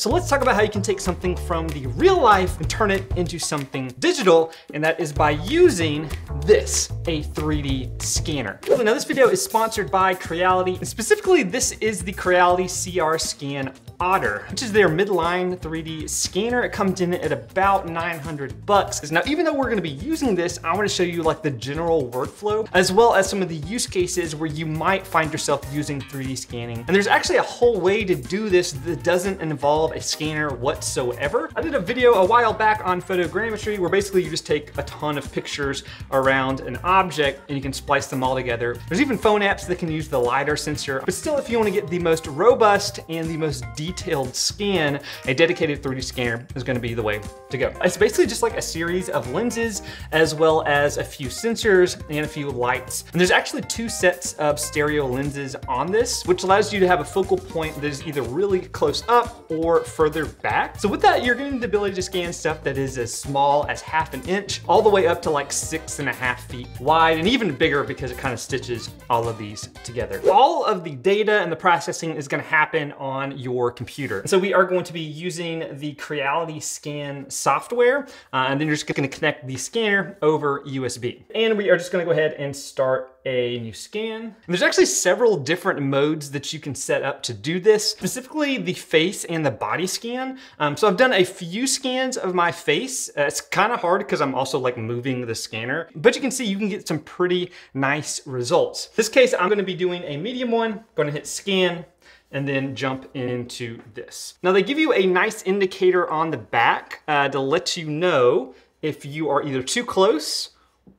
So let's talk about how you can take something from the real life and turn it into something digital, and that is by using this, a 3D scanner. Now this video is sponsored by Creality, and specifically this is the Creality CR Scan Otter, which is their midline 3D scanner. It comes in at about 900 bucks. Now, even though we're gonna be using this, I wanna show you like the general workflow, as well as some of the use cases where you might find yourself using 3D scanning. And there's actually a whole way to do this that doesn't involve a scanner whatsoever. I did a video a while back on photogrammetry where basically you just take a ton of pictures around an object and you can splice them all together. There's even phone apps that can use the LiDAR sensor, but still if you wanna get the most robust and the most detailed scan, a dedicated 3D scanner is gonna be the way to go. It's basically just like a series of lenses as well as a few sensors and a few lights. And there's actually two sets of stereo lenses on this, which allows you to have a focal point that is either really close up or further back. So with that, you're getting the ability to scan stuff that is as small as half an inch, all the way up to like six and a half feet wide, and even bigger because it kind of stitches all of these together. All of the data and the processing is gonna happen on your computer. So we are going to be using the Creality Scan software, uh, and then you're just gonna connect the scanner over USB. And we are just gonna go ahead and start a new scan. And there's actually several different modes that you can set up to do this, specifically the face and the body scan. Um, so I've done a few scans of my face. Uh, it's kind of hard because I'm also like moving the scanner, but you can see you can get some pretty nice results. this case, I'm gonna be doing a medium one, gonna hit scan, and then jump into this. Now they give you a nice indicator on the back uh, to let you know if you are either too close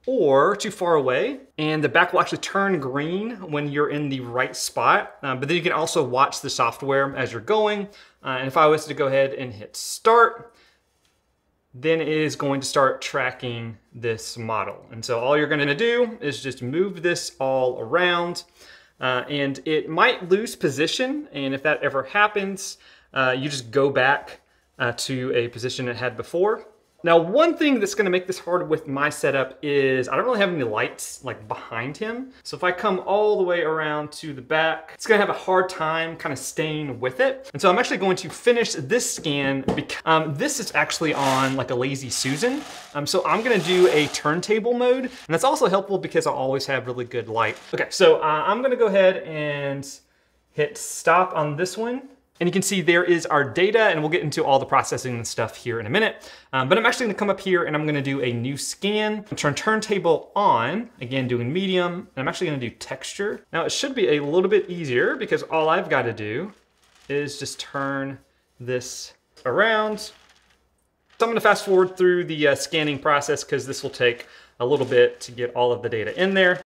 or too far away. And the back will actually turn green when you're in the right spot. Uh, but then you can also watch the software as you're going. Uh, and if I was to go ahead and hit start, then it is going to start tracking this model. And so all you're gonna do is just move this all around. Uh, and it might lose position. And if that ever happens, uh, you just go back uh, to a position it had before. Now, one thing that's gonna make this hard with my setup is I don't really have any lights like behind him. So if I come all the way around to the back, it's gonna have a hard time kind of staying with it. And so I'm actually going to finish this scan. Um, this is actually on like a Lazy Susan. Um, so I'm gonna do a turntable mode. And that's also helpful because I always have really good light. Okay, so uh, I'm gonna go ahead and hit stop on this one. And you can see there is our data and we'll get into all the processing and stuff here in a minute. Um, but I'm actually gonna come up here and I'm gonna do a new scan, turn turntable on, again, doing medium, and I'm actually gonna do texture. Now it should be a little bit easier because all I've gotta do is just turn this around. So I'm gonna fast forward through the uh, scanning process because this will take a little bit to get all of the data in there.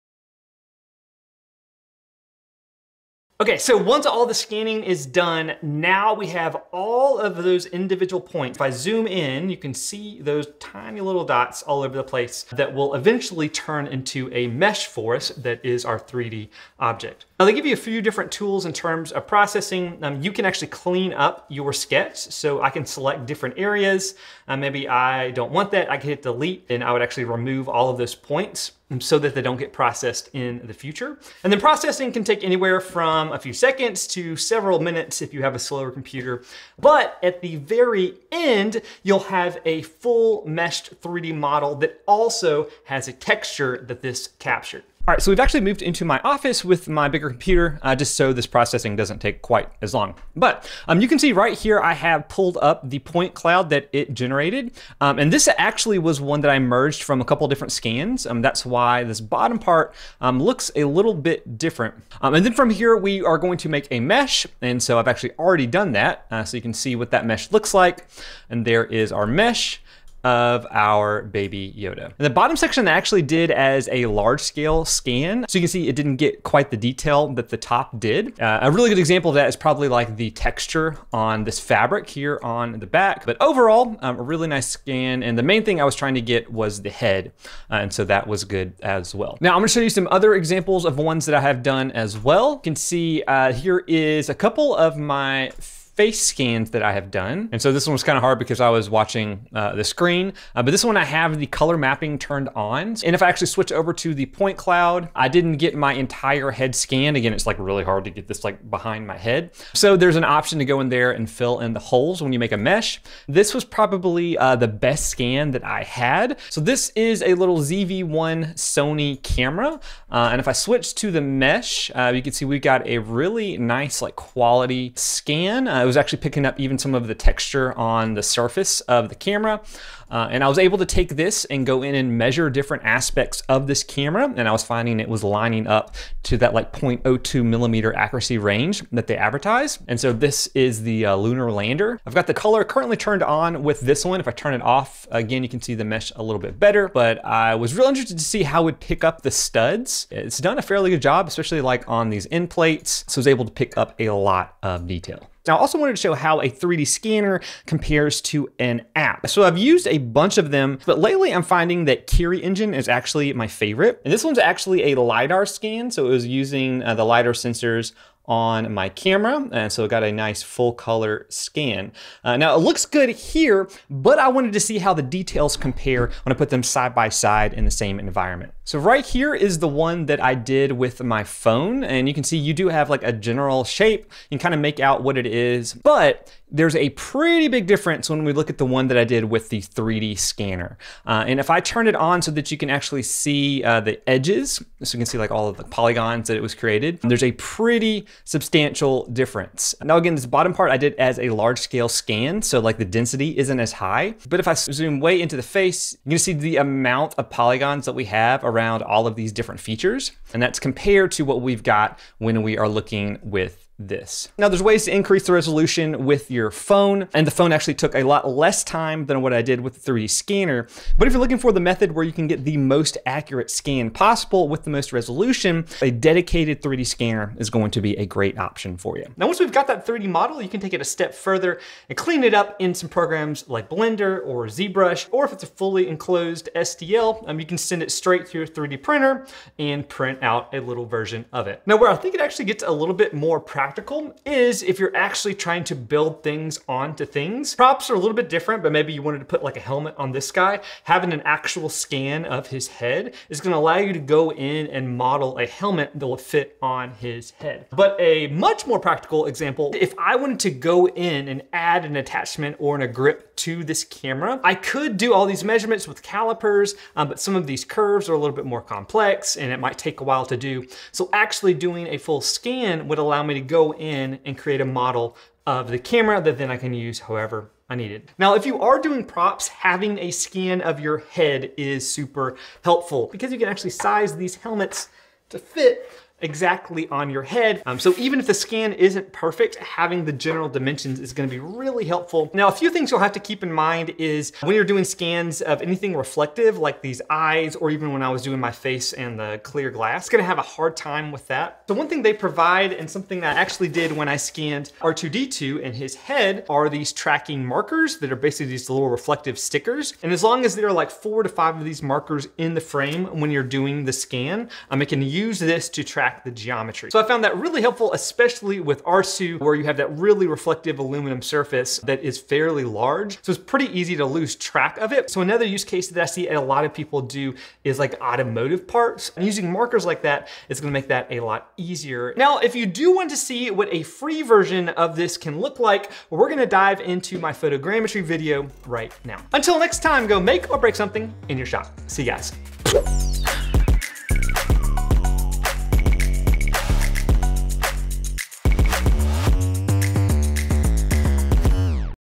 Okay, so once all the scanning is done, now we have all of those individual points. If I zoom in, you can see those tiny little dots all over the place that will eventually turn into a mesh for us that is our 3D object. Now they give you a few different tools in terms of processing. Um, you can actually clean up your sketch. So I can select different areas. Uh, maybe I don't want that. I can hit delete and I would actually remove all of those points so that they don't get processed in the future. And then processing can take anywhere from a few seconds to several minutes if you have a slower computer. But at the very end, you'll have a full meshed 3D model that also has a texture that this captured. All right, so we've actually moved into my office with my bigger computer, uh, just so this processing doesn't take quite as long. But um, you can see right here, I have pulled up the point cloud that it generated. Um, and this actually was one that I merged from a couple different scans. Um, that's why this bottom part um, looks a little bit different. Um, and then from here, we are going to make a mesh. And so I've actually already done that. Uh, so you can see what that mesh looks like. And there is our mesh of our baby Yoda. And the bottom section I actually did as a large scale scan. So you can see it didn't get quite the detail that the top did. Uh, a really good example of that is probably like the texture on this fabric here on the back. But overall, um, a really nice scan. And the main thing I was trying to get was the head. Uh, and so that was good as well. Now I'm gonna show you some other examples of ones that I have done as well. You can see uh, here is a couple of my face scans that I have done. And so this one was kind of hard because I was watching uh, the screen, uh, but this one I have the color mapping turned on. And if I actually switch over to the point cloud, I didn't get my entire head scanned. Again, it's like really hard to get this like behind my head. So there's an option to go in there and fill in the holes when you make a mesh. This was probably uh, the best scan that I had. So this is a little ZV-1 Sony camera. Uh, and if I switch to the mesh, uh, you can see we've got a really nice like quality scan. It was actually picking up even some of the texture on the surface of the camera. Uh, and I was able to take this and go in and measure different aspects of this camera. And I was finding it was lining up to that like 0.02 millimeter accuracy range that they advertise. And so this is the uh, lunar lander. I've got the color currently turned on with this one. If I turn it off, again, you can see the mesh a little bit better, but I was real interested to see how it would pick up the studs. It's done a fairly good job, especially like on these end plates. So I was able to pick up a lot of detail. Now, I also wanted to show how a 3D scanner compares to an app. So I've used a bunch of them, but lately I'm finding that Kiri Engine is actually my favorite. And this one's actually a LiDAR scan. So it was using uh, the LiDAR sensors on my camera. And so it got a nice full color scan. Uh, now it looks good here, but I wanted to see how the details compare when I put them side by side in the same environment. So right here is the one that I did with my phone. And you can see you do have like a general shape. Can kind of make out what it is, but there's a pretty big difference when we look at the one that I did with the 3D scanner. Uh, and if I turn it on so that you can actually see uh, the edges, so you can see like all of the polygons that it was created, there's a pretty substantial difference. Now again, this bottom part I did as a large scale scan, so like the density isn't as high. But if I zoom way into the face, you see the amount of polygons that we have around all of these different features. And that's compared to what we've got when we are looking with this. Now there's ways to increase the resolution with your phone, and the phone actually took a lot less time than what I did with the 3D scanner. But if you're looking for the method where you can get the most accurate scan possible with the most resolution, a dedicated 3D scanner is going to be a great option for you. Now once we've got that 3D model, you can take it a step further and clean it up in some programs like Blender or ZBrush, or if it's a fully enclosed STL, um, you can send it straight to your 3D printer and print out a little version of it. Now where I think it actually gets a little bit more practical practical is if you're actually trying to build things onto things. Props are a little bit different, but maybe you wanted to put like a helmet on this guy. Having an actual scan of his head is gonna allow you to go in and model a helmet that will fit on his head. But a much more practical example, if I wanted to go in and add an attachment or a grip to this camera, I could do all these measurements with calipers, um, but some of these curves are a little bit more complex and it might take a while to do. So actually doing a full scan would allow me to go go in and create a model of the camera that then I can use however I needed. Now, if you are doing props, having a scan of your head is super helpful because you can actually size these helmets to fit exactly on your head. Um, so even if the scan isn't perfect, having the general dimensions is gonna be really helpful. Now, a few things you'll have to keep in mind is when you're doing scans of anything reflective, like these eyes, or even when I was doing my face and the clear glass, it's gonna have a hard time with that. So one thing they provide, and something that I actually did when I scanned R2-D2 and his head, are these tracking markers that are basically these little reflective stickers. And as long as there are like four to five of these markers in the frame when you're doing the scan, um, it can use this to track track the geometry. So I found that really helpful, especially with RSU, where you have that really reflective aluminum surface that is fairly large. So it's pretty easy to lose track of it. So another use case that I see a lot of people do is like automotive parts. And using markers like that is gonna make that a lot easier. Now, if you do want to see what a free version of this can look like, we're gonna dive into my photogrammetry video right now. Until next time, go make or break something in your shop. See you guys.